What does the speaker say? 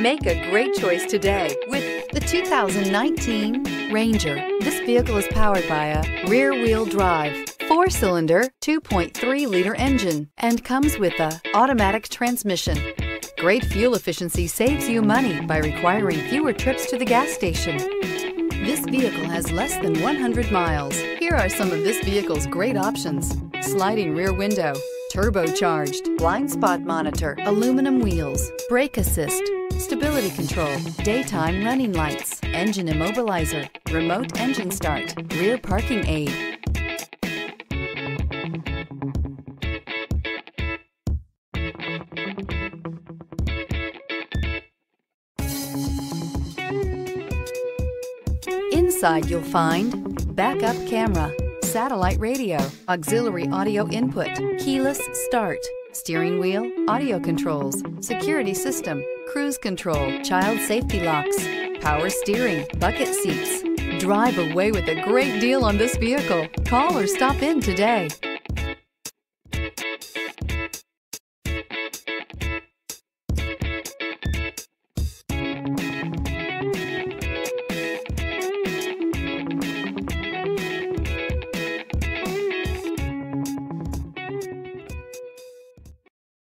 Make a great choice today with the 2019 Ranger. This vehicle is powered by a rear-wheel drive, four-cylinder, 2.3-liter engine, and comes with a automatic transmission. Great fuel efficiency saves you money by requiring fewer trips to the gas station. This vehicle has less than 100 miles. Here are some of this vehicle's great options. Sliding rear window, turbocharged, blind spot monitor, aluminum wheels, brake assist, stability control, daytime running lights, engine immobilizer, remote engine start, rear parking aid. Inside you'll find backup camera, satellite radio, auxiliary audio input, keyless start, steering wheel, audio controls, security system, cruise control, child safety locks, power steering, bucket seats. Drive away with a great deal on this vehicle. Call or stop in today.